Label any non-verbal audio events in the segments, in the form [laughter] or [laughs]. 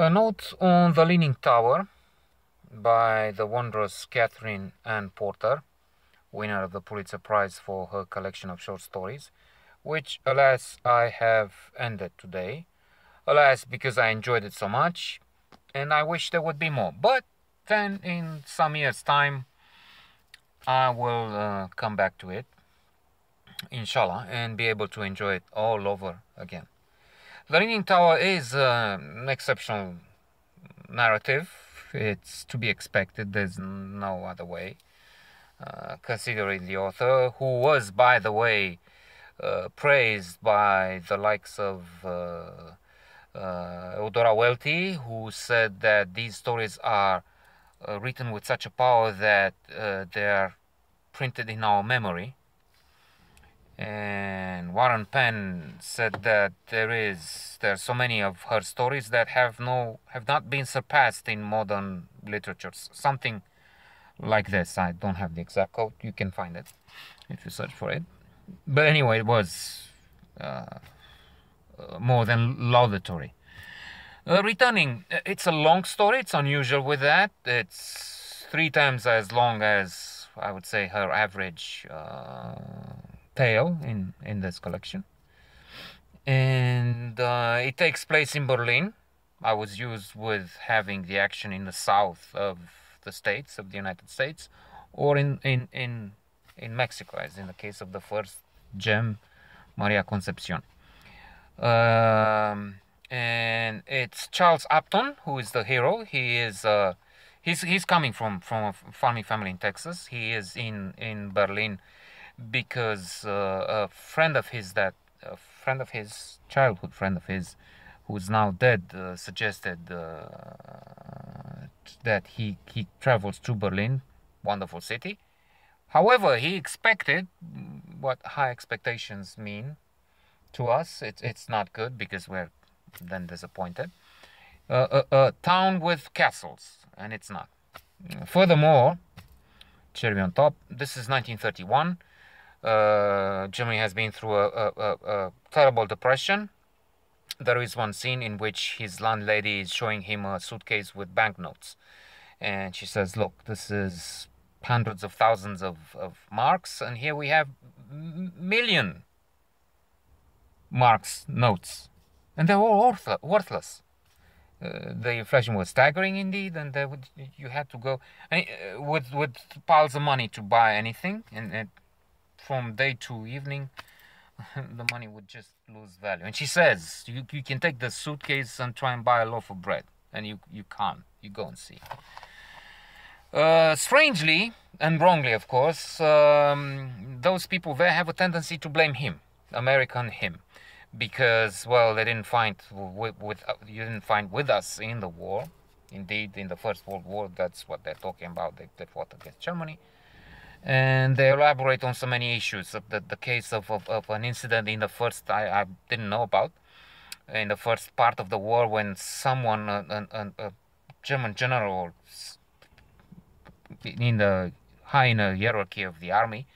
A note on the Leaning Tower by the wondrous Katherine Anne Porter, winner of the Pulitzer Prize for her collection of short stories, which, alas, I have ended today. Alas, because I enjoyed it so much, and I wish there would be more. But then, in some years' time, I will uh, come back to it, inshallah, and be able to enjoy it all over again. The Leaning Tower is uh, an exceptional narrative. It's to be expected. There's no other way. Uh, considering the author, who was, by the way, uh, praised by the likes of uh, uh Welty, who said that these stories are uh, written with such a power that they are printed in our memory and Warren Penn said that there is there are so many of her stories that have no have not been surpassed in modern literature. Something like this. I don't have the exact quote. You can find it if you search for it. But anyway, it was uh, uh more than laudatory. Uh, returning, uh, it's a long story. It's unusual with that. It's three times as long as I would say her average uh, in, in this collection. And uh, it takes place in Berlin. I was used with having the action in the south of the states, of the United States, or in, in, in, in Mexico, as in the case of the first gem, Maria Concepcion. Um, and it's Charles Upton who is the hero. He is uh, he's he's coming from from a farming family in Texas. He is in in Berlin because uh, a friend of his that a friend of his childhood friend of his who's now dead uh, suggested uh, that he he travels to Berlin wonderful city. However he expected what high expectations mean to us. It's it's not good because we're then disappointed. A, a town with castles and it's not. Furthermore cherry on top this is 1931 uh, Germany has been through a, a, a, a, terrible depression. There is one scene in which his landlady is showing him a suitcase with banknotes. And she says, Look, this is hundreds of thousands of, of marks, and here we have million marks notes. And they're all worthless. Uh, the inflation was staggering indeed, and would, you had to go uh, with with piles of money to buy anything, and, and from day to evening, [laughs] the money would just lose value. And she says, you, you can take the suitcase and try and buy a loaf of bread. And you, you can't. You go and see. Uh, strangely, and wrongly, of course, um, those people there have a tendency to blame him, American him, because well, they didn't fight with, with uh, you didn't fight with us in the war. Indeed, in the First World War, that's what they're talking about. They, they fought against Germany and they elaborate on so many issues. The, the case of, of, of an incident in the first, I, I didn't know about, in the first part of the war when someone, a, a, a German general in the high in the hierarchy of the army,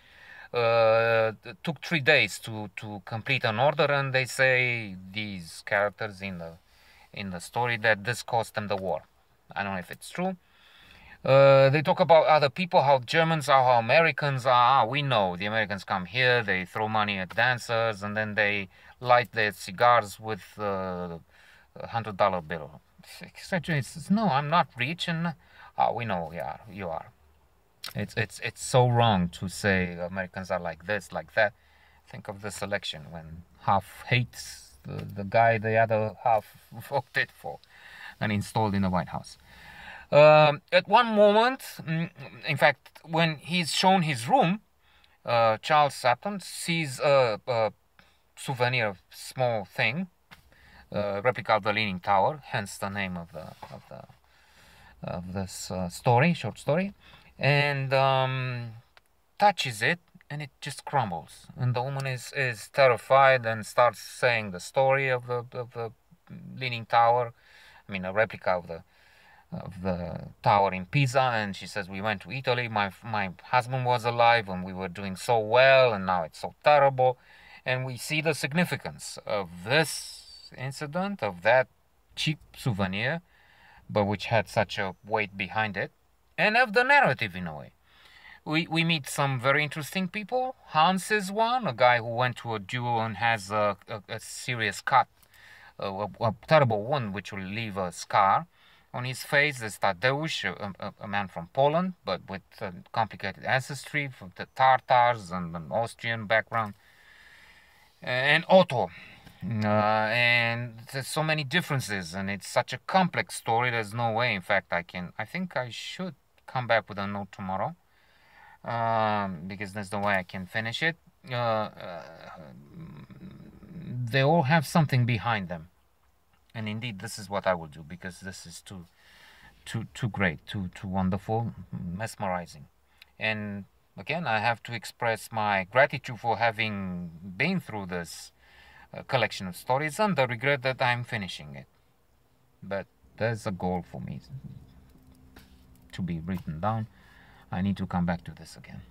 uh, took three days to, to complete an order, and they say these characters in the in the story that this cost them the war. I don't know if it's true. Uh, they talk about other people, how Germans are, how Americans are. Ah, we know the Americans come here, they throw money at dancers, and then they light their cigars with uh, a hundred dollar bill. Etc. No, I'm not rich, and ah, we know you are. You are. It's it's it's so wrong to say Americans are like this, like that. Think of this election when half hates the, the guy the other half [laughs] voted for and installed in the White House. Um, at one moment, mm, in fact, when he's shown his room, uh, Charles Upton sees a, a, souvenir, small thing, replica of the Leaning Tower, hence the name of the of the of this uh, story, short story, and um, touches it, and it just crumbles. And the woman is is terrified and starts saying the story of the of the Leaning Tower. I mean, a replica of the of the tower in Pisa, and she says we went to Italy. My my husband was alive, and we were doing so well, and now it's so terrible. And we see the significance of this incident, of that cheap souvenir, but which had such a weight behind it, and of the narrative in a way. We, we meet some very interesting people. Hans is one, a guy who went to a duel and has a, a, a serious cut, a, a, terrible wound which will leave a scar on his face. There's Tadeusz, a, a, man from Poland, but with complicated ancestry from the Tartars and an Austrian background. And Otto, uh, and there's so many differences and it's such a complex story there's no way in fact i can i think i should come back with a note tomorrow um, because there's no way i can finish it uh, uh, they all have something behind them and indeed this is what i will do because this is too too too great too too wonderful mesmerizing and again i have to express my gratitude for having been through this uh, collection of stories and the regret that I'm finishing it. But there's a goal for me to be written down. I need to come back to this again.